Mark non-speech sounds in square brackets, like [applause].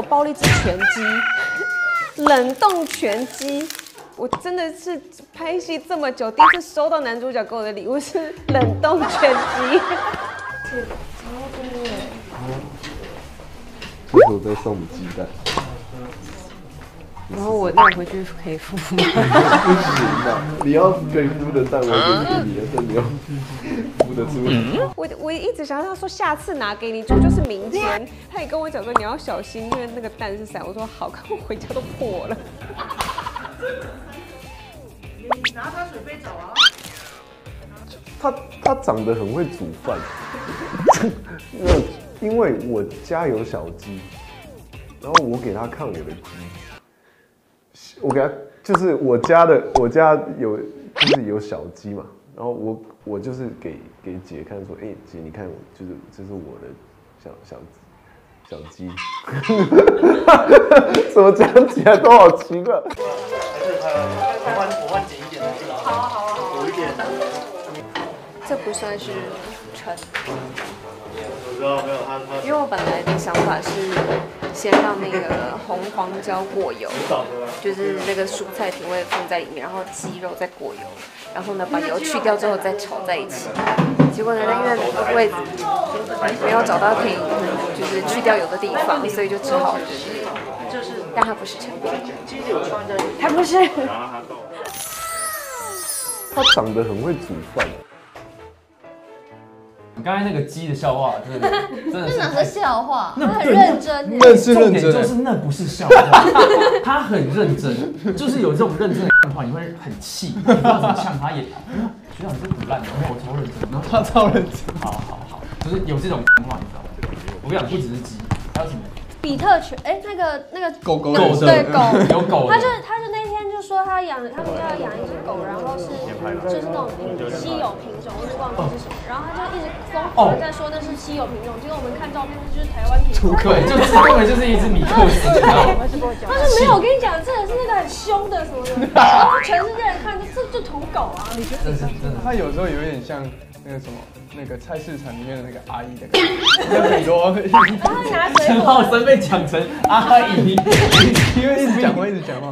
我包了一只全鸡，[laughs] 冷冻全鸡。我真的是拍戏这么久，第一次收到男主角给我的礼物是冷冻全鸡。[laughs] 这时候再送你鸡蛋，然后我那我回去可以付吗？不行的，你要可以孵得上，我就给你的，但你要孵得出来。我我一直想让他说下次拿给你煮，就是明天。他也跟我讲说你要小心，因为那个蛋是散。我说好，看我回家都破了。你拿他水杯走啊！他他长得很会煮饭，[laughs] 那因为我家有小鸡，然后我给他看我的鸡，我给他就是我家的我家有就是有小鸡嘛，然后我我就是给给姐看说，哎、姐你看我就是这是我的小小小鸡，[laughs] 怎么讲起来都好奇怪。这不算是成，因为我本来的想法是先让那个红黄椒过油，就是那个蔬菜调味放在里面，然后鸡肉再过油，然后呢把油去掉之后再炒在一起。结果呢，因为位置没有找到可以就是去掉油的地方，所以就只好就是就是，但它不是成品，它不是。[laughs] 他长得很会煮饭，你刚才那个鸡的笑话，真的 [laughs] 真的是那太是笑话，那他很认真耶。那是重点认真的就是那不是笑话，他很认真，[laughs] 就是有这种认真的话，你会很气，你不知道怎么呛他也。学长你是腐烂的，没有我超认真，然后他超认真。好好好，就是有这种话，你知道吗？我跟你讲，不只是鸡，还有什么比特犬，哎，那个那个狗狗狗的对狗，有狗的他就他就那说他养，他们家要养一只狗，然后是就是那种稀有品种，我就忘记是什么，然后他就一直疯狂地在说那是稀有品种，结果我们看照片就是台湾品种。对，就根本就是一只米克斯，你知道吗？他说没有，我跟你讲，这个是那个很凶的什么的，然后全世界人看这就土狗啊，你觉得？真是真的。他有时候有点像那个什么，那个菜市场里面的那个阿姨的感觉，有很多，然后拿水果陈浩，森被讲成阿姨，[laughs] 因为一直讲话，一直讲话。